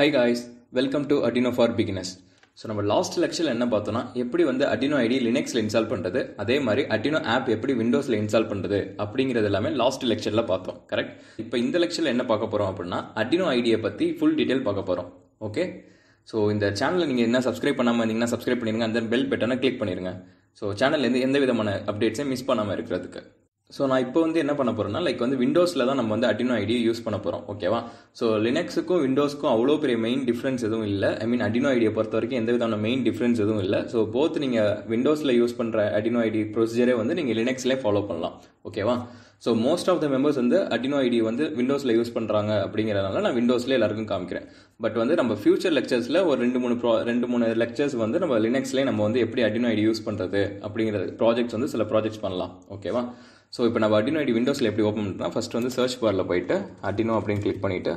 Hi guys welcome to Arduino for beginners so நம்ம last லெக்சரில் என்ன பார்த்தோம்னா எப்படி வந்து அடினோ ஐடி லினக்ஸில் இன்ஸ்டால் பண்ணுறது அதே மாதிரி அடினோ ஆப் எப்படி விண்டோஸில் இன்ஸ்டால் பண்ணுறது அப்படிங்கிறது எல்லாமே லாஸ்ட் லெக்சரில் பார்த்தோம் கரெக்ட் இப்போ இந்த லெக்சரில் என்ன பார்க்க போகிறோம் அப்படின்னா அடினோ ஐடியை பற்றி ஃபுல் டீட்டெயில் பார்க்க போகிறோம் ஓகே ஸோ இந்த சேனலில் நீங்கள் என்ன சப்ஸ்கிரைப் பண்ணாமல் இருந்தீங்கன்னா சப்ஸ்கிரைப் பண்ணிடுங்க அந்த பெல் பட்டனை கிளிக் பண்ணிடுங்க ஸோ சேனல்லேருந்து எந்த விதமான அப்டேட்ஸையும் மிஸ் பண்ணாமல் இருக்கிறதுக்கு. ஸோ நான் இப்போ வந்து என்ன பண்ண போகிறேன்னா லைக் வந்து விண்டோஸில் தான் நம்ம வந்து அடினோ ஐடியை யூஸ் பண்ண போகிறோம் ஓகேவா ஸோ லினக்ஸுக்கும் விண்டோஸ்க்கும் அவ்வளோ பெரிய மெயின் டிஃப்ரென்ஸ் எதுவும் இல்லை. ஐ மீன் அடினோ ஐடியை பொறுத்த வரைக்கும் எந்த விதமான மெயின் டிஃப்ரென்ஸ் எதுவும் இல்லை. ஸோ போத் நீங்கள் விண்டோஸில் யூஸ் பண்ணுற அடினோ ஐடி ப்ரொசீஜரே வந்து நீங்கள் லினக்ஸ்லேயே ஃபாலோ பண்ணலாம் ஓகேவா so most of the members வந்து அடினோ ஐடி வந்து விண்டோஸில் யூஸ் பண்ணுறாங்க அப்படிங்கிறதுனால நான் விண்டோஸ்லேயே எல்லாருக்கும் காமிக்கிறேன். பட் வந்து நம்ம ஃபியூச்சர் லெக்சர்ஸில் ஒரு ரெண்டு மூணு ப்ரா ரெண்டு மூணு லெக்சர்ஸ் வந்து நம்ம லினக்ஸ்லேயே நம்ம வந்து எப்படி அடினோ ஐடி யூஸ் பண்ணுறது அப்படிங்கிறது ப்ராஜெக்ட்ஸ் வந்து சில ப்ராஜெக்ட்ஸ் பண்ணலாம் ஓகேவா ஸோ இப்போ நம்ம அடினோ ஐடி விண்டோஸில் எப்படி ஓப்பன் பண்ணுறோம்னா ஃபஸ்ட் வந்து சர்ச் பாரில் போயிட்டு அடினோ அப்படின்னு கிளிக் பண்ணிவிட்டு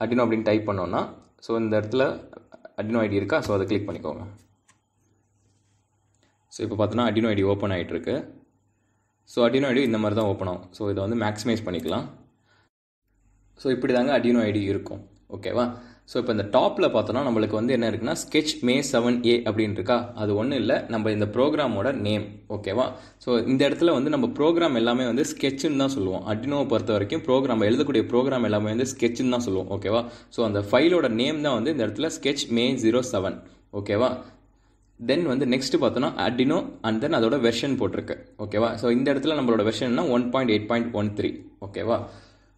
அடினோ அப்படின்னு டைப் பண்ணோன்னா ஸோ இந்த இடத்துல அடினோ ஐடி இருக்கா? ஸோ அதை கிளிக் பண்ணிக்கோங்க. ஸோ இப்போ பார்த்தோன்னா அடினோ ஐடி ஓப்பன் ஆகிட்டுருக்கு ஸோ அடினோ ஐடி இந்த மாதிரி தான் ஓப்பன் ஆகும். ஸோ இதை வந்து மேக்ஸிமைஸ் பண்ணிக்கலாம். ஸோ இப்படி தாங்க அடினோ ஐடி இருக்கும். ஓகேவா ஸோ இப்போ இந்த டாப்பில் பார்த்தோன்னா நம்மளுக்கு வந்து என்ன இருக்குன்னா ஸ்கெச் மே செவன் ஏ அப்படின்னு இருக்கா அது ஒன்றும் இல்லை. நம்ம இந்த ப்ரோக்ராமோட நேம் ஓகேவா ஸோ இந்த இடத்துல வந்து நம்ம ப்ரோக்ராம் எல்லாமே வந்து ஸ்கெட்சுன்னு தான் சொல்லுவோம். அடினோவை பொறுத்த வரைக்கும் ப்ரோக்ராம் எழுதக்கூடிய ப்ரோக்ராம் எல்லாமே வந்து ஸ்கெட்சுன்னு தான் சொல்லுவோம் ஓகேவா ஸோ அந்த ஃபைலோட நேம் தான் வந்து இந்த இடத்துல ஸ்கெச் மே ஜீரோ செவன் ஓகேவா தென் வந்து நெக்ஸ்ட் பார்த்தோன்னா அடினோ அண்ட் தென் அதோட வெர்ஷன் போட்டிருக்கு ஓகேவா ஸோ இந்த இடத்துல நம்மளோட வெர்ஷன்னா one point eight point one three ஓகேவா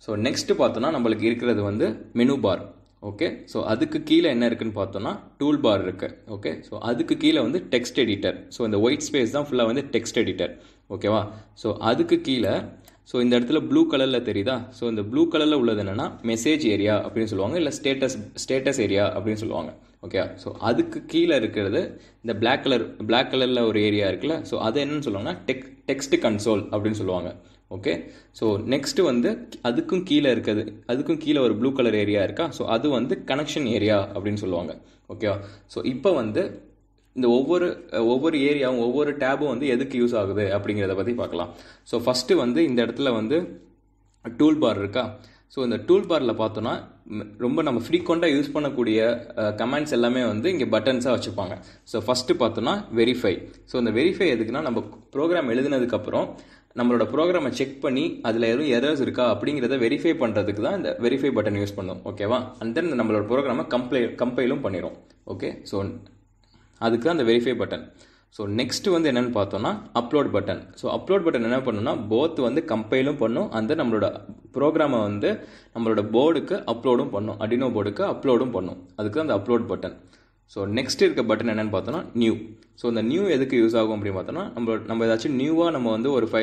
ஸோ நெக்ஸ்ட் பார்த்தோன்னா நம்மளுக்கு இருக்கிறது வந்து மெனு பார் ஓகே ஸோ அதுக்கு கீழே என்ன இருக்குன்னு பார்த்தோன்னா டூல் பார் இருக்குது ஓகே ஸோ அதுக்கு கீழே வந்து டெக்ஸ்ட் எடிட்டர் ஸோ இந்த ஒயிட் ஸ்பேஸ் தான் ஃபுல்லாக வந்து டெக்ஸ்ட் எடிட்டர் ஓகேவா ஸோ அதுக்கு கீழே ஸோ இந்த இடத்துல ப்ளூ கலரில் தெரியுதா? ஸோ இந்த ப்ளூ கலரில் உள்ளது என்னென்னா மெசேஜ் ஏரியா அப்படின்னு சொல்லுவாங்க இல்லை ஸ்டேட்டஸ் ஸ்டேட்டஸ் ஏரியா அப்படின்னு சொல்லுவாங்க. ஓகே ஸோ அதுக்கு கீழே இருக்கிறது இந்த பிளாக் கலர் பிளாக் கலரில் ஒரு ஏரியா இருக்குல்ல? ஸோ அது என்னன்னு சொல்லுவாங்கன்னா டெக் டெக்ஸ்ட் கன்சோல் அப்படின்னு சொல்லுவாங்க. ஓகே ஸோ நெக்ஸ்ட்டு வந்து அதுக்கும் கீழே இருக்குது. அதுக்கும் கீழே ஒரு ப்ளூ கலர் ஏரியா இருக்கா? ஸோ அது வந்து கனெக்ஷன் ஏரியா அப்படின்னு சொல்லுவாங்க. ஓகேவா ஸோ இப்போ வந்து இந்த ஒவ்வொரு ஒவ்வொரு ஏரியாவும் ஒவ்வொரு டேபும் வந்து எதுக்கு யூஸ் ஆகுது அப்படிங்கிறத பற்றி பார்க்கலாம். ஸோ ஃபஸ்ட்டு வந்து இந்த இடத்துல வந்து டூல் பார் இருக்கா? ஸோ இந்த டூல் பாரில் பார்த்தோன்னா ரொம்ப நம்ம ஃப்ரீக்வெண்ட்டாக யூஸ் பண்ணக்கூடிய கமெண்ட்ஸ் எல்லாமே வந்து இங்கே பட்டன்ஸாக வச்சுப்பாங்க. ஸோ ஃபஸ்ட்டு பார்த்தோன்னா வெரிஃபை ஸோ இந்த வெரிஃபை எதுக்குன்னா நம்ம ப்ரோக்ராம் எழுதுனதுக்கப்புறம் நம்மளோட ப்ரோக்ராமை செக் பண்ணி அதில் எதுவும் எரர்ஸ் இருக்கா அப்படிங்கிறத வெரிஃபை பண்ணுறதுக்கு தான் இந்த வெரிஃபை பட்டன் யூஸ் பண்ணும் ஓகேவா அண்ட் தென் நம்மளோட ப்ரோக்ராமை கம்ப்ளை கம்பைலும் பண்ணிடும் ஓகே ஸோ அதுக்கு தான் அந்த வெரிஃபை பட்டன் ஸோ நெக்ஸ்ட் வந்து என்னென்னு பார்த்தோன்னா upload button so upload button என்ன பண்ணுன்னா போத் வந்து கம்பைலும் பண்ணும் அந்த நம்மளோட ப்ரோக்ராமை வந்து நம்மளோட போர்டுக்கு அப்லோடும் பண்ணும் அடினோ போர்டுக்கு அப்லோடும் பண்ணும். அதுக்கு அந்த அப்லோட் பட்டன் ஸோ நெக்ஸ்ட் இருக்க பட்டன் என்னென்னு பார்த்தோன்னா நியூ ஸோ இந்த நியூ எதுக்கு யூஸ் ஆகும் அப்படின்னு பார்த்தோன்னா நம்ம நம்ம ஏதாச்சும் நியூவாக நம்ம வந்து ஒரு ஃபை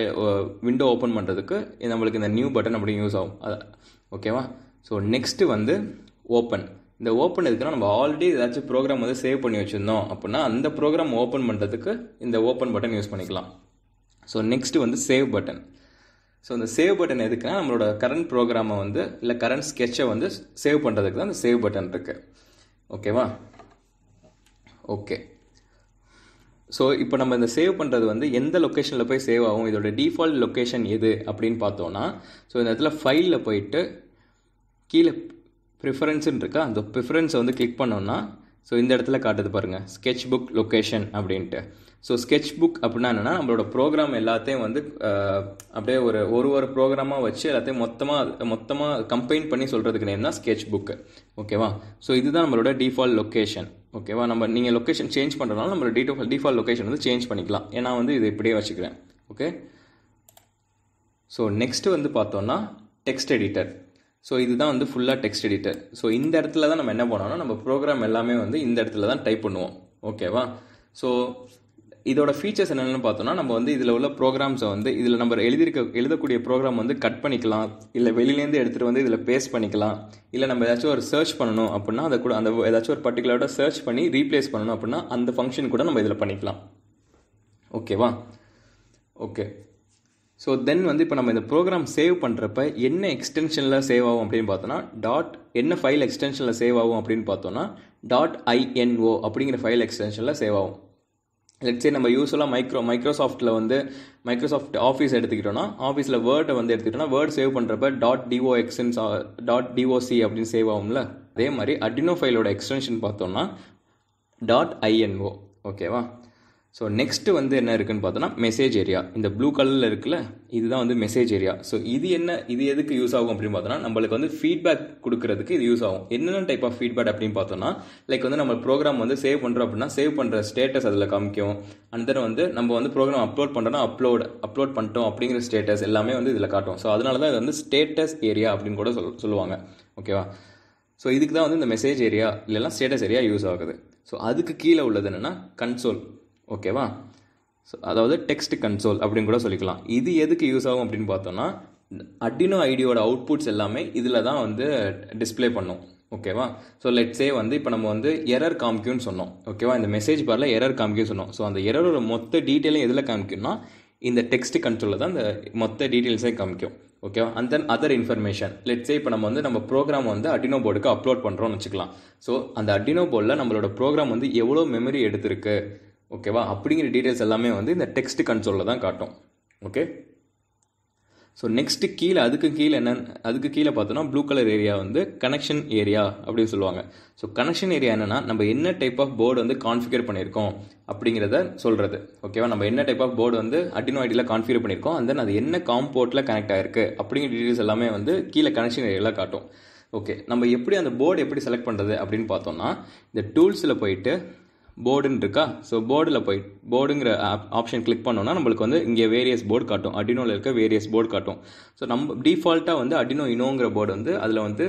விண்டோ ஓப்பன் பண்ணுறதுக்கு நம்மளுக்கு இந்த நியூ பட்டன் அப்படி யூஸ் ஆகும். ஓகேவா ஸோ நெக்ஸ்ட்டு வந்து ஓப்பன் இந்த ஓப்பன் எதுக்குன்னா நம்ம ஆல்ரெடி ஏதாச்சும் ப்ரோக்ராம் வந்து சேவ் பண்ணி வச்சுருந்தோம் அப்படின்னா அந்த ப்ரோக்ராம் ஓப்பன் பண்ணுறதுக்கு இந்த ஓப்பன் பட்டன் யூஸ் பண்ணிக்கலாம். ஸோ நெக்ஸ்ட்டு வந்து சேவ் பட்டன் ஸோ இந்த சேவ் பட்டன் எதுக்குன்னா நம்மளோட கரண்ட் ப்ரோக்ராமை வந்து இல்லை கரண்ட் ஸ்கெட்சை வந்து சேவ் பண்ணுறதுக்கு தான் இந்த சேவ் பட்டன் இருக்குது ஓகேவா ஓகே ஸோ இப்போ நம்ம இந்த சேவ் பண்ணுறது வந்து எந்த லொக்கேஷனில் போய் சேவ் ஆகும்? இதோட டிஃபால்ட் லொக்கேஷன் எது அப்படின்னு பார்த்தோன்னா ஸோ இந்த இடத்துல ஃபைலில் போயிட்டு கீழே ப்ரிஃபரன்ஸுன்னு இருக்கா? அந்த ப்ரிஃபரன்ஸை வந்து கிளிக் பண்ணோன்னா ஸோ இந்த இடத்துல காட்டுது பாருங்கள் ஸ்கெட்ச் புக் லொக்கேஷன் அப்படின்ட்டு. ஸோ ஸ்கெட்ச் புக் அப்படின்னா என்னென்னா நம்மளோட ப்ரோக்ராம் எல்லாத்தையும் வந்து அப்படியே ஒரு ஒரு ஒரு ப்ரோக்ராமாக வச்சு எல்லாத்தையும் மொத்தமாக மொத்தமாக கம்பைன் பண்ணி சொல்கிறதுக்கு நேம் தான் ஸ்கெட்ச் புக்கு ஓகேவா ஸோ இதுதான் நம்மளோட டிஃபால்ட் லொக்கேஷன் ஓகேவா நம்ம நீங்கள் லொக்கேஷன் சேஞ்ச் பண்ணுறதுனால நம்மளோட டிஃபால்ட் டிஃபால்ட் லொக்கேஷன் வந்து சேஞ்ச் பண்ணிக்கலாம். ஏன்னா வந்து இது இப்படியே வச்சுக்கிறேன். ஓகே ஸோ நெக்ஸ்ட்டு வந்து பார்த்தோன்னா டெக்ஸ்ட் எடிட்டர் ஸோ இதுதான் வந்து ஃபுல்லாக டெக்ஸ்ட் எடிட்டர் ஸோ இந்த இடத்துல தான் நம்ம என்ன பண்ணோம்னா நம்ம ப்ரோக்ராம் எல்லாமே வந்து இந்த இடத்துல தான் டைப் பண்ணுவோம். ஓகேவா ஸோ இதோட ஃபீச்சர்ஸ் என்னென்னு பார்த்தோம்னா நம்ம வந்து இதில் உள்ள ப்ரோக்ராம்ஸை வந்து இதில் நம்ம எழுதியிருக்க எழுதக்கூடிய ப்ரோக்ராம் வந்து கட் பண்ணிக்கலாம். இல்லை வெளியிலேருந்து எடுத்துகிட்டு வந்து இதில் பேஸ்ட் பண்ணிக்கலாம். இல்லை நம்ம ஏதாச்சும் ஒரு சர்ச் பண்ணணும் அப்படின்னா அதை கூட அந்த ஏதாச்சும் ஒரு பர்டிகுலரோட சர்ச் பண்ணி ரீப்ளேஸ் பண்ணணும் அப்படின்னா அந்த ஃபங்க்ஷன் கூட நம்ம இதில் பண்ணிக்கலாம். ஓகேவா ஓகே ஸோ தென் வந்து இப்போ நம்ம இந்த ப்ரோக்ராம் சேவ் பண்ணுறப்ப என்ன எக்ஸ்டென்ஷனில் சேவ் ஆகும் அப்படின்னு பார்த்தோன்னா டாட் என்ன ஃபைல் எக்ஸ்டென்ஷனில் சேவ் ஆகும் அப்படின்னு பார்த்தோன்னா டாட் ஐஎன்ஓ அப்படிங்கிற ஃபைல் எக்ஸ்டென்ஷனில் சேவ் ஆகும். லெட்ஸே நம்ம யூஸ்வலாக மைக்ரோ மைக்ரோசாஃப்ட்டில் வந்து மைக்ரோசாஃப்ட் ஆஃபீஸ் எடுத்துக்கிட்டோன்னா ஆஃபீஸில் வேர்டை வந்து எடுத்துக்கிட்டோன்னா வேர்ட் சேவ் பண்ணுறப்ப dot DO extension dot DOC அப்படின்னு சேவ் ஆகும்ல? அதே மாதிரி அடினோ ஃபைலோட எக்ஸ்டென்ஷன் பார்த்தோம்னா டாட் ஐஎன்ஓ ஓகேவா ஸோ நெக்ஸ்ட்டு வந்து என்ன இருக்குன்னு பார்த்தோன்னா மெசேஜ் ஏரியா இந்த ப்ளூ கலரில் இருக்குல்ல இதுதான் வந்து மெசேஜ் ஏரியா ஸோ இது என்ன இது எதுக்கு யூஸ் ஆகும் அப்படின்னு பார்த்தோன்னா நம்மளுக்கு வந்து ஃபீட்பேக் கொடுக்கறதுக்கு இது யூஸ் ஆகும். என்னென்ன டைப் ஆஃப் ஃபீட்பேக் அப்படின்னு பார்த்தோன்னா லைக் வந்து நம்ம ப்ரோக்ராம் வந்து சேவ் பண்ணுறோம் அப்படின்னா சேவ் பண்ணுற ஸ்டேட்டஸ் அதில் காமிக்கும். அண்ட் தென் வந்து நம்ம வந்து ப்ரோக்ராம் அப்லோட் பண்ணுறோன்னா அப்லோட் அப்லோட் பண்ணிட்டோம் அப்படிங்கிற ஸ்டேட்டஸ் எல்லாமே வந்து இதில் காட்டும். ஸோ அதனால தான் இது வந்து ஸ்டேட்டஸ் ஏரியா அப்படின்னு கூட சொல் சொல்லுவாங்க. ஓகேவா ஸோ இதுக்கு தான் வந்து இந்த மெசேஜ் ஏரியா இல்லைனா ஸ்டேட்டஸ் ஏரியா யூஸ் ஆகுது. ஸோ அதுக்கு கீழே உள்ளது என்னென்னா கன்சோல் ஓகேவா? ஸோ அதாவது டெக்ஸ்ட் கன்சோல் அப்படின்னு கூட சொல்லிக்கலாம். இது எதுக்கு யூஸ் ஆகும் அப்படின்னு பார்த்தோம்னா அட்டினோ ஐடியோட அவுட்புட்ஸ் எல்லாமே இதில் தான் வந்து டிஸ்பிளே பண்ணும். ஓகேவா? ஸோ லெட்ஸே வந்து இப்போ நம்ம வந்து எரர் காமிக்கும்னு சொன்னோம். ஓகேவா? இந்த மெசேஜ் பாரில் எரர் காமிக்கும் சொன்னோம். ஸோ அந்த எரரோட மொத்த டீட்டெயிலும் எதில் காமிக்கும்னா இந்த டெக்ஸ்ட் கண்ட்ரோலில் தான் இந்த மொத்த டீட்டெயில்ஸே காமிக்கும். ஓகேவா? And then other information let's say இப்போ நம்ம வந்து நம்ம ப்ரோக்ராம் வந்து அடினோ போர்டுக்கு அப்லோட் பண்ணுறோம்னு வச்சுக்கலாம். ஸோ அந்த அடினோ போர்டில் நம்மளோட ப்ரோக்ராம் வந்து எவ்வளோ மெமரி எடுத்திருக்கு? ஓகேவா அப்படிங்கிற டீட்டெயில்ஸ் எல்லாமே வந்து இந்த டெக்ஸ்ட் கன்சோலில் தான் காட்டும். ஓகே ஸோ நெக்ஸ்ட்டு கீழே அதுக்கு கீழே என்ன அதுக்கு கீழே பார்த்தோன்னா ப்ளூ கலர் ஏரியா வந்து கனெக்ஷன் ஏரியா அப்படின்னு சொல்லுவாங்க. ஸோ கனெக்ஷன் ஏரியா என்னென்னா நம்ம என்ன டைப் ஆஃப் போர்டு வந்து கான்ஃபிகர் பண்ணியிருக்கோம் அப்படிங்கிறத சொல்கிறது ஓகேவா நம்ம என்ன டைப் ஆஃப் போர்டு வந்து அட்டினோ ஐடியில் கான்ஃபிகர் பண்ணியிருக்கோம் அந்த தென் அது என்ன காம்போர்ட்டில் கனெக்ட் ஆயிருக்கு அப்படிங்கிற டீட்டெயில்ஸ் எல்லாமே வந்து கீழே கனெக்ஷன் ஏரியாவில் காட்டும். ஓகே நம்ம எப்படி அந்த போர்டு எப்படி செலக்ட் பண்ணுறது அப்படின்னு பார்த்தோம்னா இந்த டூல்ஸில் போயிட்டு போர்டுன்னு இருக்கா ஸோ போர்டில் போய் போர்டுங்கிற ஆப்ஷன் கிளிக் பண்ணோன்னா நம்மளுக்கு வந்து இங்கே வேரியஸ் போர்டு காட்டும். அடினோவில் இருக்க வேரியஸ் போர்டு காட்டும். ஸோ நம்ம டிஃபால்ட்டாக வந்து அடினோ இனோங்கிற போர்டு வந்து அதில் வந்து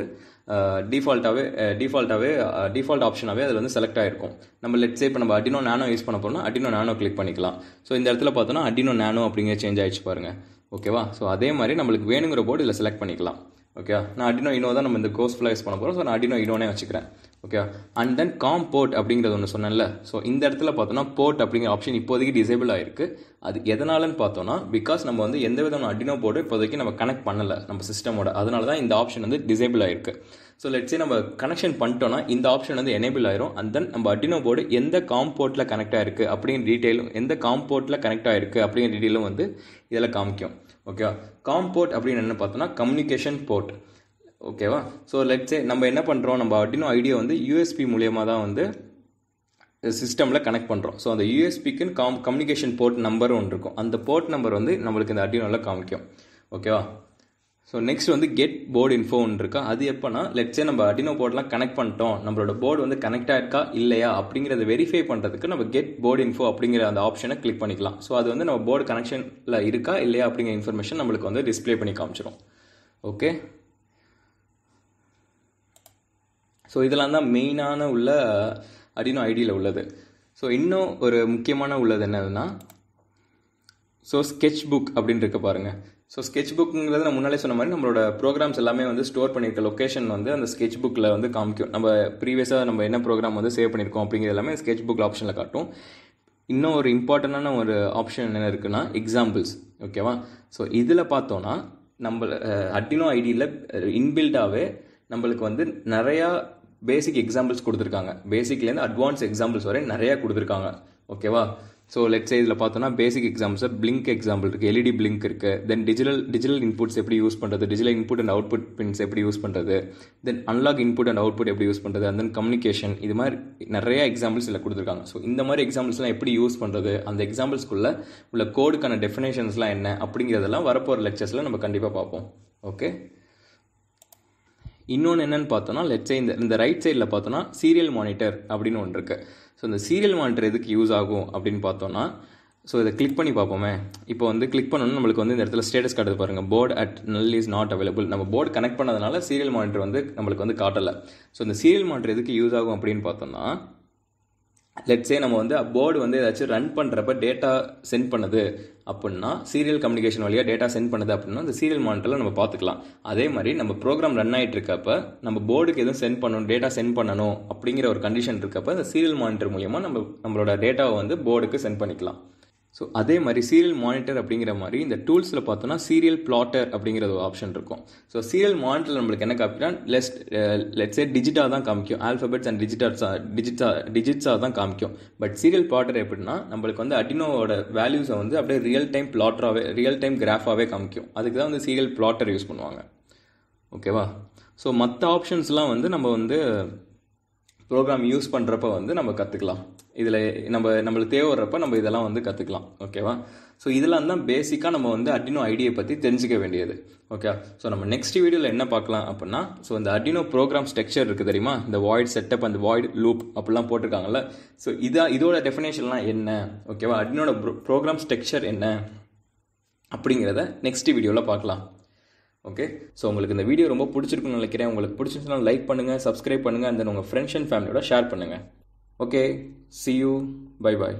டிஃபால்ட்டாகவே டிஃபால்ட்டாகவே டிஃபால்ட் ஆப்ஷனாகவே அதில் வந்து செலக்ட் ஆகிருக்கும் நம்ம லெட்ஸே இப்போ நம்ம அடினோ நானோ யூஸ் பண்ண போனால் அடினோ நானோ கிளிக் பண்ணிக்கலாம். ஸோ இந்த இடத்துல பார்த்தோன்னா அடினோ நானோ அப்படிங்கிற சேஞ்ச் ஆகிடுச்சு பாருங்கள் ஓகேவா ஸோ அதே மாதிரி நம்மளுக்கு வேணுங்கிற போர்டு இதில் செலக்ட் பண்ணிக்கலாம். ஓகே நான் அடினோ இனோ தான் நம்ம இந்த கோர்ஸ் ஃபுல்லாக யூஸ் பண்ண போகிறோம் ஸோ நான் அடினோ இனோனே வச்சுக்கிறேன். Okay and then com port அப்படிங்கிறது ஒன்று சொன்னேன்ல. ஸோ இந்த இடத்துல பார்த்தோன்னா போர்ட் அப்படிங்கிற ஆப்ஷன் இப்போதைக்கு டிசேபிள் ஆயிருக்கு. அது எதனாலன்னு பார்த்தோன்னா பிகாஸ் நம்ம வந்து எந்த விதமான அடினோ போர்டு இப்போதைக்கு நம்ம கனெக்ட் பண்ணலை நம்ம சிஸ்டமோட அதனால தான் இந்த ஆப்ஷன் வந்து டிசேபிள் ஆயிருக்கு. ஸோ லெட்ஸே நம்ம கனெக்ஷன் பண்ணிட்டோம்னா இந்த ஆப்ஷன் வந்து எனேபிள் ஆயிரும். அண்ட் தென் நம்ம அடினோ போர்டு எந்த காம்போர்ட்டில் கனெக்ட் ஆயிருக்கு அப்படிங்கிற டீட்டெயிலும் எந்த காம்போர்ட்டில் கனெக்ட் ஆயிருக்கு அப்படிங்கிற டீட்டெயிலும் வந்து இதில் காமிக்கும். ஓகேவா காம் போர்ட் அப்படின்னு என்ன பார்த்தோன்னா கம்யூனிகேஷன் போர்ட் ஓகேவா ஸோ லெட்ஸே நம்ம என்ன பண்ணுறோம் நம்ம அடினோ ஐடியா வந்து யூஎஸ்பி மூலியமாக தான் வந்து சிஸ்டமில் கனெக்ட் பண்ணுறோம் ஸோ அந்த யூஎஸ்பிக்குன்னு காம் கம்யூனிகேஷன் போர்ட் நம்பர் ஒன்று இருக்கும். அந்த போர்ட் நம்பர் வந்து நம்மளுக்கு இந்த அடினோவில் காமிக்கும். ஓகேவா ஸோ நெக்ஸ்ட் வந்து கெட் போர்டு இன்ஃபோ இருக்கா? அது எப்போனா லெட்ஸே நம்ம அடினோ போர்டெலாம் கனெக்ட் பண்ணிட்டோம். நம்மளோட போர்டு வந்து கனெக்ட் ஆயிருக்கா? இல்லையா? அப்படிங்கிறத வெரிஃபை பண்ணுறதுக்கு நம்ம கெட் போர்டு இன்ஃபோ அப்படிங்கிற அந்த ஆப்ஷனை கிளிக் பண்ணிக்கலாம். ஸோ அது வந்து நம்ம போர்டு கனெக்ஷனில் இருக்கா? இல்லையா? அப்படிங்கிற இன்ஃபர்மேஷன் நம்மளுக்கு வந்து டிஸ்பிளே பண்ணி காமிச்சிடும் ஓகே ஸோ இதெல்லாம் தான் மெயினான உள்ள அடினோ ஐடியில் உள்ளது. ஸோ இன்னும் ஒரு முக்கியமான உள்ளது என்னதுன்னா ஸோ ஸ்கெட்ச் புக் அப்படின்னு இருக்க பாருங்கள் ஸோ ஸ்கெட்ச் புக்குங்கிறது நான் முன்னாலே சொன்ன மாதிரி நம்மளோட ப்ரோக்ராம்ஸ் எல்லாமே வந்து ஸ்டோர் பண்ணியிருக்க லொக்கேஷன் வந்து அந்த ஸ்கெட்ச் புக்கில் வந்து காமிக்கும். நம்ம ப்ரீவியஸாக நம்ம என்ன ப்ரோக்ராம் வந்து சேவ் பண்ணியிருக்கோம் அப்படிங்கிறது எல்லாமே ஸ்கெட்ச் புக்கில் ஆப்ஷனில் காட்டும். இன்னும் ஒரு இம்பார்ட்டண்டான ஒரு ஆப்ஷன் என்ன இருக்குன்னா எக்ஸாம்பிள்ஸ் ஓகேவா ஸோ இதில் பார்த்தோன்னா நம்ம அட்டினோ ஐடியில் இன்பில்டாகவே நம்மளுக்கு வந்து நிறையா பேசிக் எக்ஸாம்பிள்ஸ் கொடுத்துருக்காங்க. பேசிக்லேருந்து அட்வான்ஸ் எக்ஸாம்பிள்ஸ் வரை நிறையா கொடுத்துருக்காங்க ஓகேவா ஸோ லெட்ஸ் இதில் பார்த்தோன்னா பேசிக் எக்ஸாம்ஸில் பிளிங்க் எக்ஸாம்பிள் இருக்குது எல்இடி பிளிங்க் இருக்குது தென் டிஜிட்டல் டிஜிட்டல் இன்புட்ஸ் எப்படி யூஸ் பண்ணுறது digital input and output pins எப்படி யூஸ் பண்ணுறது then analogue input and output எப்படி யூஸ் பண்ணுறது அண்ட் தென் கம்யூனிகேஷன் இது மாதிரி நிறைய எக்ஸாம்பிள்ஸ் இதில் கொடுத்துருக்காங்க. ஸோ இந்த மாதிரி எக்ஸாம்பிள்ஸ்லாம் எப்படி யூஸ் பண்ணுறது அந்த எக்ஸாம்பிள்ஸ்குள்ளே உள்ள கோடுக்கான டெஃபினேஷன்ஸ்லாம் என்ன? அப்படிங்கிறதெல்லாம் வரப்போகிற லெக்சர்ஸில் நம்ம கண்டிப்பாக பார்ப்போம். ஓகே இன்னொன்று என்னென்னு பார்த்தோன்னா லெட்ஸே இந்த இந்த ரைட் சைடில் பார்த்தோன்னா சீரியல் மானிட்டர் அப்படின்னு ஒன்று இருக்குது ஸோ இந்த சீரியல் மானிட்டர் எதுக்கு யூஸ் ஆகும் அப்படின்னு பார்த்தோன்னா ஸோ இதை கிளிக் பண்ணி பார்ப்போமே. இப்போ வந்து கிளிக் பண்ணணும் நம்மளுக்கு வந்து இந்த இடத்துல ஸ்டேட்டஸ் காட்டுது பாருங்கள் board at null is not available நம்ம போர்டு கனெக்ட் பண்ணதுனால சீரியல் மானிட்டர் வந்து நம்மளுக்கு வந்து காட்டலை. ஸோ இந்த சீரியல் மானிட்டர் எதுக்கு யூஸ் ஆகும் அப்படின்னு பார்த்தோம்னா லெட்ஸே நம்ம வந்து போர்டு வந்து ஏதாச்சும் ரன் பண்ணுறப்ப டேட்டா சென்ட் பண்ணுது அப்படின்னா சீரியல் கம்யூனிகேஷன் வழியாக டேட்டா சென்ட் பண்ணுது அப்படின்னா அந்த சீரியல் மானிட்டரில் நம்ம பார்த்துக்கலாம். அதே மாதிரி நம்ம ப்ரோக்ராம் ரன் ஆகிட்டு இருக்கப்ப நம்ம போர்டுக்கு எதுவும் சென்ட் பண்ணணும் டேட்டா சென்ட் பண்ணணும் அப்படிங்கிற ஒரு கண்டிஷன் இருக்கப்ப அந்த சீரியல் மானிட்டர் மூலியமாக நம்ம நம்மளோட டேட்டாவை வந்து போர்டுக்கு சென்ட் பண்ணிக்கலாம். ஸோ அதே மாதிரி சீரியல் மானிட்டர் அப்படிங்கிற மாதிரி இந்த டூல்ஸில் பார்த்தோன்னா சீரியல் பிளாட்டர் அப்படிங்கிற ஒரு ஆப்ஷன் இருக்கும். ஸோ சீரியல் மானிட்டர் நம்மளுக்கு என்ன காமிக்கிட்டா லெஸ் லெட்ஸே டிஜிட்டாக தான் காமிக்கும். ஆல்ஃபபெட்ஸ் அண்ட் டிஜிட்டா டிஜிட்டா டிஜிட்ஸாக தான் காமிக்கும். பட் சீரியல் பிளாட்டர் எப்படின்னா நம்மளுக்கு வந்து அடினோவோட வேல்யூஸை வந்து அப்படியே ரியல் டைம் பிளாட்டராகவே ரியல் டைம் கிராஃபாகவே காமிக்கும். அதுக்கு தான் வந்து சீரியல் பிளாட்டர் யூஸ் பண்ணுவாங்க. ஓகேவா ஸோ மற்ற ஆப்ஷன்ஸ்லாம் வந்து நம்ம வந்து ப்ரோக்ராம் யூஸ் பண்ணுறப்ப வந்து நம்ம கற்றுக்கலாம் இதில் நம்ம நம்மளுக்கு தேவை நம்ம இதெல்லாம் வந்து கற்றுக்கலாம் ஓகேவா ஸோ இதெல்லாம் தான் பேசிக்காக நம்ம வந்து அட்டினோ ஐடியை பற்றி தெரிஞ்சுக்க வேண்டியது. ஓகே ஸோ நம்ம நெக்ஸ்ட் வீடியோவில் என்ன பார்க்கலாம் அப்படின்னா ஸோ இந்த அட்டினோ ப்ரோக்ராம் ஸ்ட்ரக்சர் இருக்குது தெரியுமா? இந்த வாய்ட் செட்டப் அந்த வாய்ட் லூப் அப்படிலாம் போட்டிருக்காங்கல்ல. ஸோ இதாக இதோட டெஃபினேஷன்லாம் என்ன? ஓகேவா அட்டினோட ப்ரோக்ராம் ஸ்ட்ரக்சர் என்ன? அப்படிங்கிறத நெக்ஸ்ட் வீடியோவில் பார்க்கலாம். ஓகே ஸோ உங்களுக்கு இந்த வீடியோ ரொம்ப பிடிச்சிருக்குன்னு நினைக்கிறேன். உங்களுக்கு பிடிச்சிருந்துச்சுன்னா லைக் பண்ணுங்கள் சப்ஸ்கிரைப் பண்ணுங்கள் அந்த உங்கள் ஃப்ரெண்ட்ஸ் அண்ட் ஃபேமிலியோட ஷேர் பண்ணுங்கள் okay see you bye bye